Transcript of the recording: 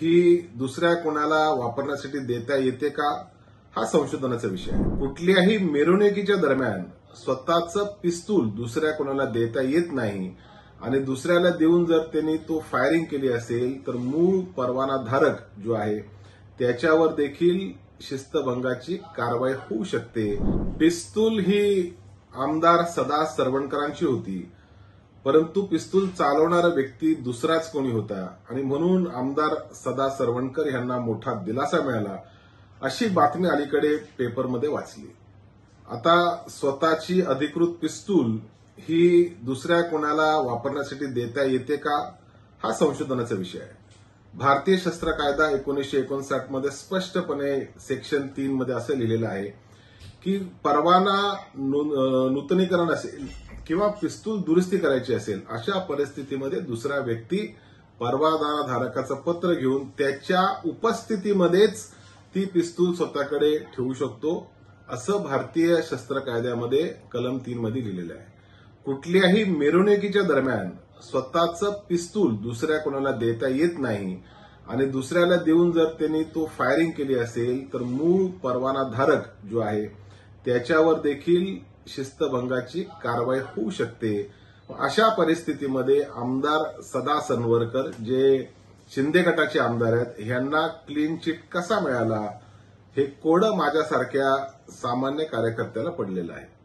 ही दुसऱ्या कोणाला वापरण्यासाठी देता येते का? हा संशोधनाचा विषय आहे. कुठल्याही मिरवणुकीच्या दरम्यान स्वतःचं पिस्तूल दुसऱ्या कोणाला देता येत नाही आणि दुसऱ्याला देऊन जर त्यांनी तो फायरिंग केली असेल तर मूळ परवानाधारक जो आहे त्याच्यावर देखील शिस्तभंगाची कारवाई होऊ शकते. पिस्तूल ही आमदार सदा सरवणकरांची होती. परंतु पिस्तूल चालवणारा व्यक्ती दुसराच कोणी होता? आणि म्हणून आमदार सदा सरवणकर यांना मोठा दिलासा मिळाला अशी बातमी अलीकडे पेपरमध्ये वाचली. आता स्वतःची अधिकृत पिस्तूल ही दुसऱ्या कोणाला वापरण्यासाठी देता येते का? हा संशोधनाचा विषय आहे. भारतीय शस्त्र कायदा एकोणीसशे एकोणसाठमध्ये स्पष्टपणे सेक्शन तीन मध्ये असं लिहिलेलं आहे की परवाना नु- नूतनीकरण असेल किंवा पिस्तूल दुरुस्ती करायची असेल अशा परिस्थितीमध्ये दुसरा व्यक्ती परवानाधारकाचं पत्र घेऊन त्याच्या उपस्थितीमध्येच ती पिस्तूल स्वतःकडे ठेवू शकतो असं भारतीय शस्त्र कायद्यामध्ये कलम तीन मध्ये लिहिलेलं आहे. कुठल्याही मिरवणुकीच्या दरम्यान स्वतःचं पिस्तूल दुसऱ्या कोणाला देता येत नाही आणि दुसऱ्याला देऊन जर त्यांनी तो फायरिंग केली असेल तर मूळ परवानाधारक जो आहे त्याच्यावर देखील शिस्तभंगाची कारवाई होऊ शकते. अशा परिस्थितीमध्ये आमदार सदा सनवरकर जे शिंदे गटाचे आमदार आहेत यांना क्लीन चिट कसा मिळाला? हे कोडं माझ्यासारख्या सामान्य कार्यकर्त्याला पडलेलं आहे.